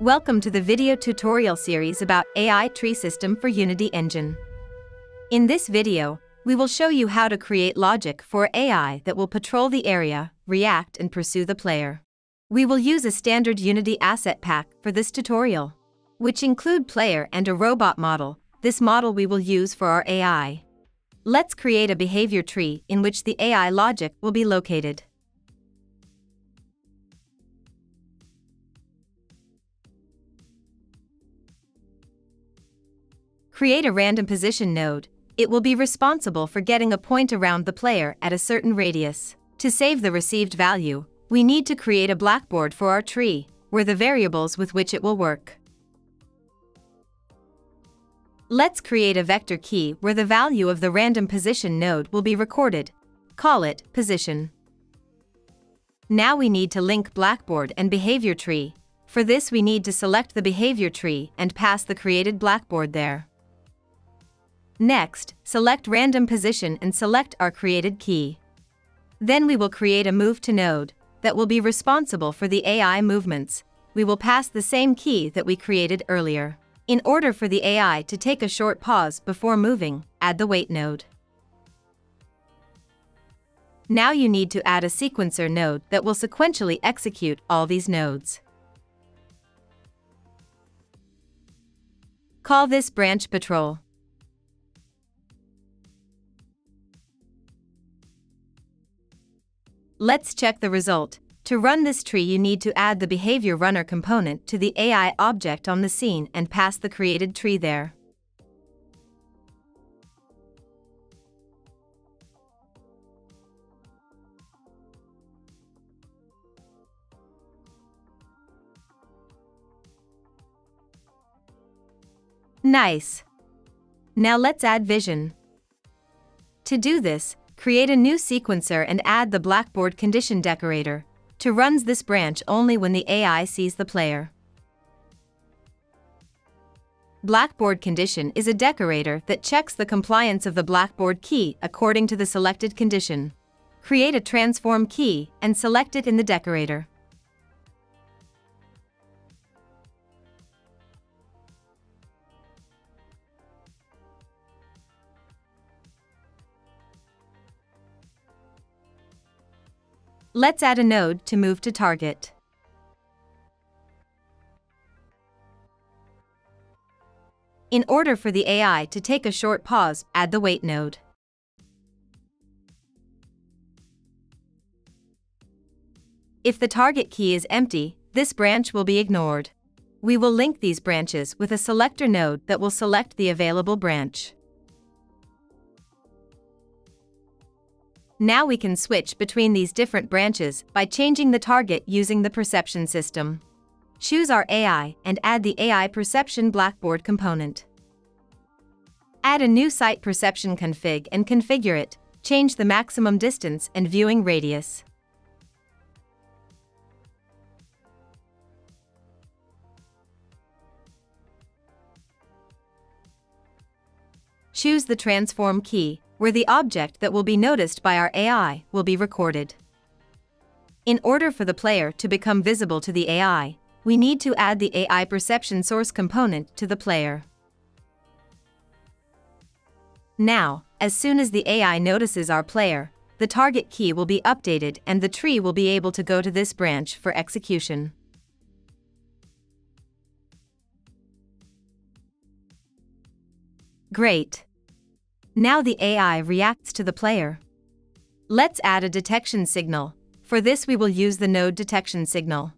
Welcome to the video tutorial series about AI tree system for Unity Engine. In this video, we will show you how to create logic for AI that will patrol the area, react and pursue the player. We will use a standard Unity asset pack for this tutorial, which include player and a robot model. This model we will use for our AI. Let's create a behavior tree in which the AI logic will be located. Create a random position node. It will be responsible for getting a point around the player at a certain radius. To save the received value, we need to create a blackboard for our tree, where the variables with which it will work. Let's create a vector key where the value of the random position node will be recorded. Call it position. Now we need to link blackboard and behavior tree. For this we need to select the behavior tree and pass the created blackboard there. Next, select random position and select our created key. Then we will create a move to node that will be responsible for the AI movements. We will pass the same key that we created earlier. In order for the AI to take a short pause before moving, add the wait node. Now you need to add a sequencer node that will sequentially execute all these nodes. Call this branch patrol. Let's check the result. To run this tree you need to add the behavior runner component to the AI object on the scene and pass the created tree there. Nice. Now let's add vision. To do this, Create a new sequencer and add the Blackboard condition decorator. To runs this branch only when the AI sees the player. Blackboard condition is a decorator that checks the compliance of the Blackboard key according to the selected condition. Create a transform key and select it in the decorator. Let's add a node to move to target. In order for the AI to take a short pause, add the wait node. If the target key is empty, this branch will be ignored. We will link these branches with a selector node that will select the available branch. Now we can switch between these different branches by changing the target using the perception system. Choose our AI and add the AI Perception Blackboard component. Add a new sight perception config and configure it. Change the maximum distance and viewing radius. Choose the transform key where the object that will be noticed by our AI will be recorded. In order for the player to become visible to the AI, we need to add the AI perception source component to the player. Now, as soon as the AI notices our player, the target key will be updated and the tree will be able to go to this branch for execution. Great. Now the AI reacts to the player. Let's add a detection signal. For this we will use the node detection signal.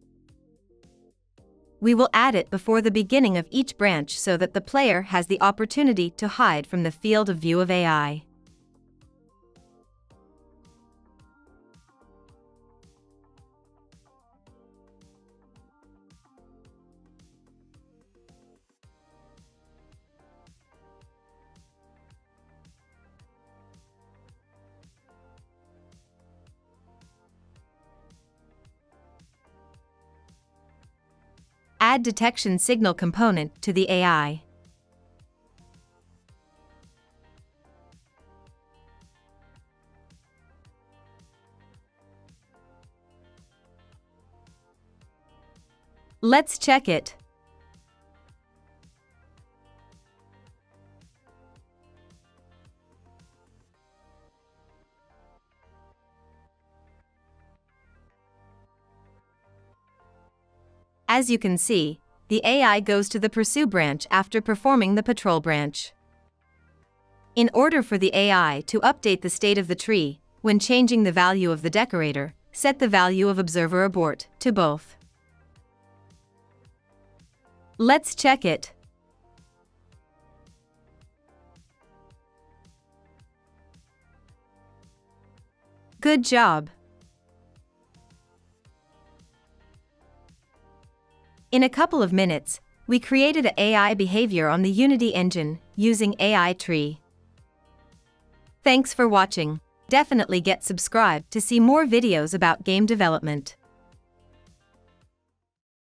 We will add it before the beginning of each branch so that the player has the opportunity to hide from the field of view of AI. Add detection signal component to the AI. Let's check it. As you can see, the AI goes to the Pursue branch after performing the Patrol branch. In order for the AI to update the state of the tree, when changing the value of the decorator, set the value of Observer Abort to both. Let's check it. Good job. In a couple of minutes, we created an AI behavior on the Unity engine using AI Tree. Thanks for watching. Definitely get subscribed to see more videos about game development.